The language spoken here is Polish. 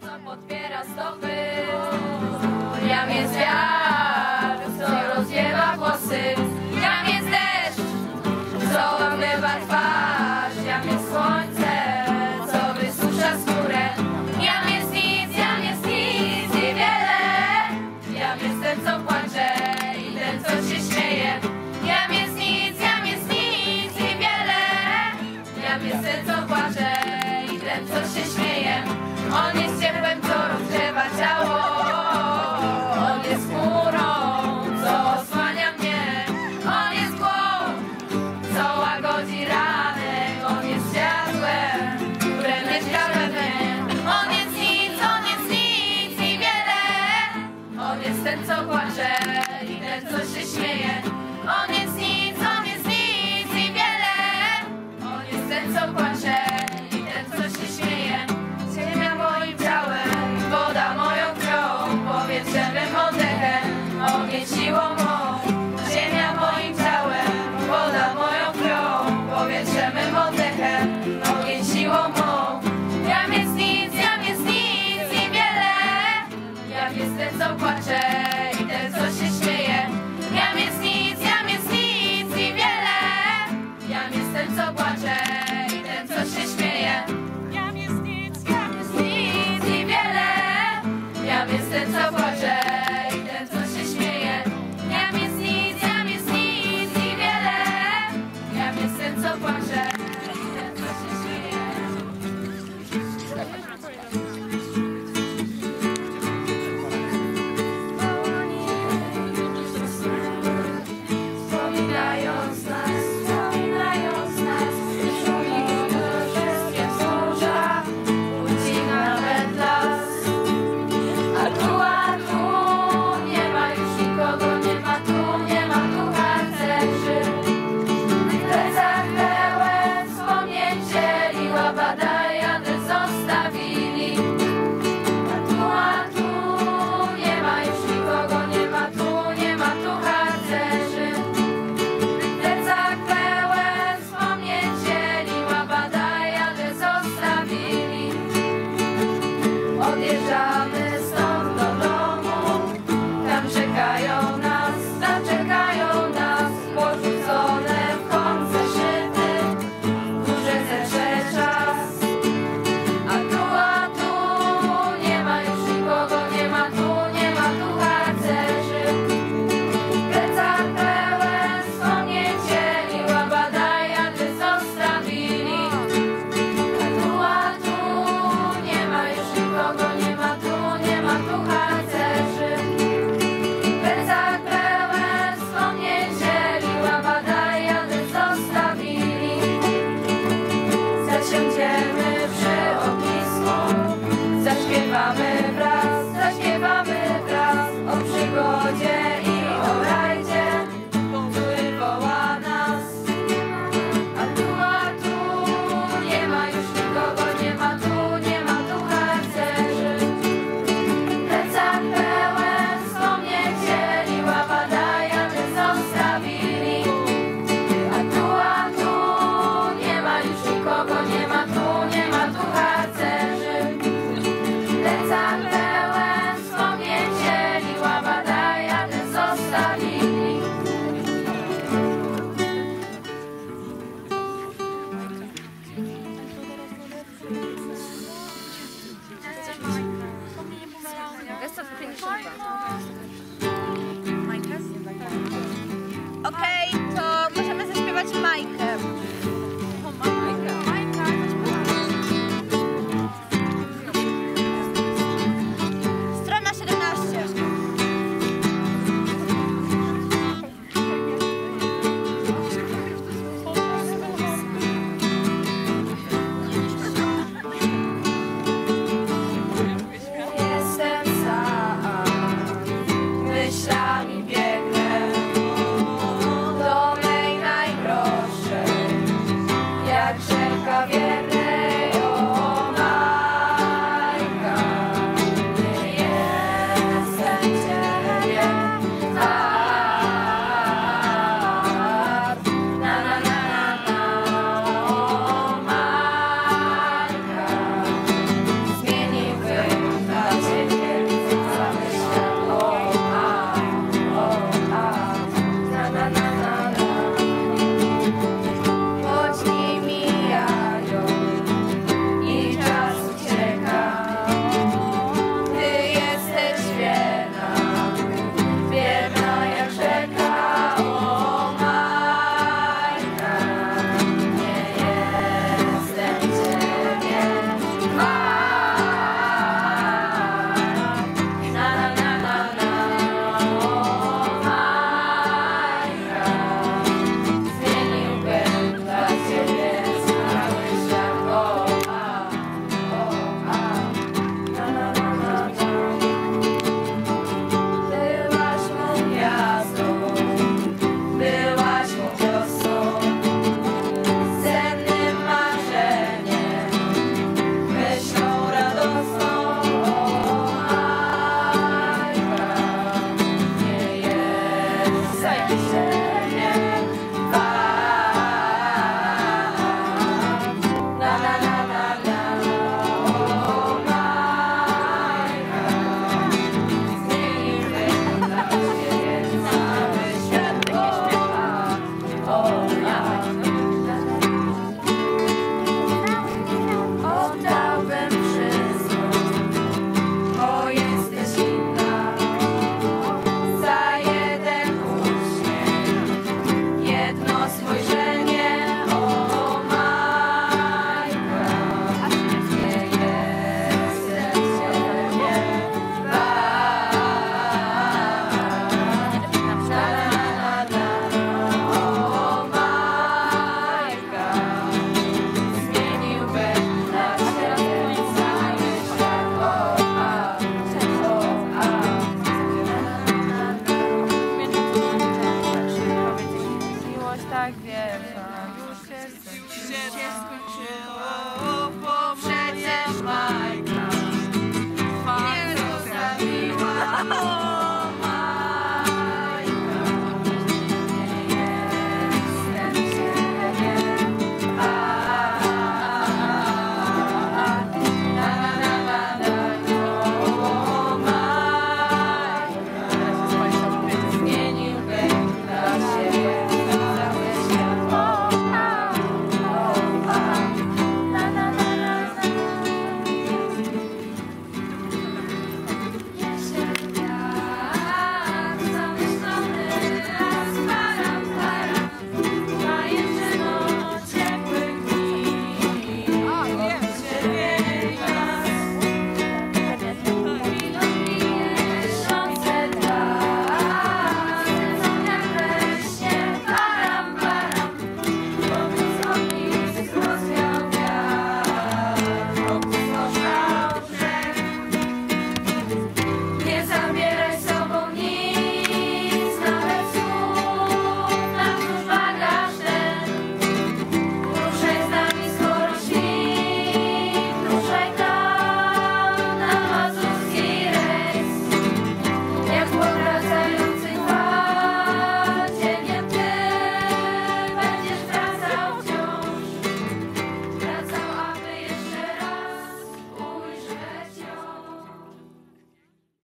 co podpiera stopy. Jam jest wiatr, co rozwiewa włosy. Jam jest deszcz, co omywa twarz. Jam jest słońce, co wysusza skórę. Jam jest nic, jam jest nic i wiele. Jam jest ten, co płacze i ten, co się śmieje. Jam jest nic, jam jest nic i wiele. Jam jest ten, co płacze i ten, co się śmieje. płacze i ten co się śmieje. tak wiem, no. już się skończyło.